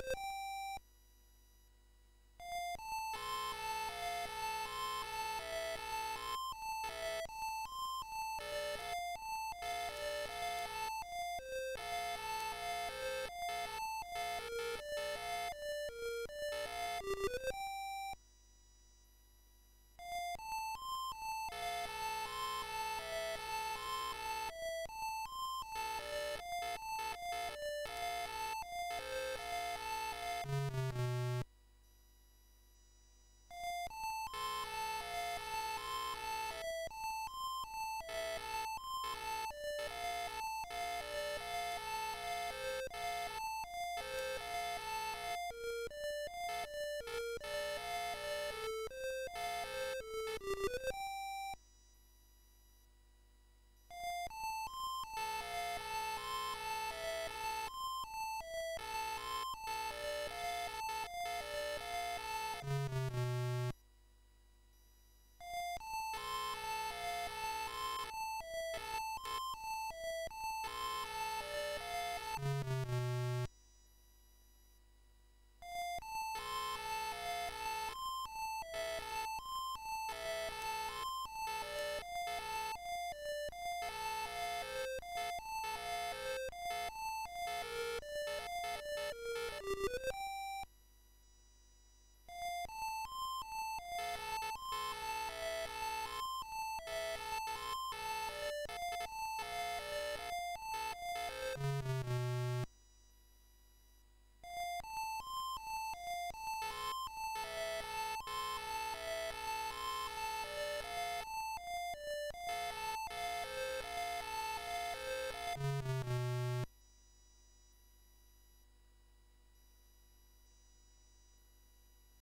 you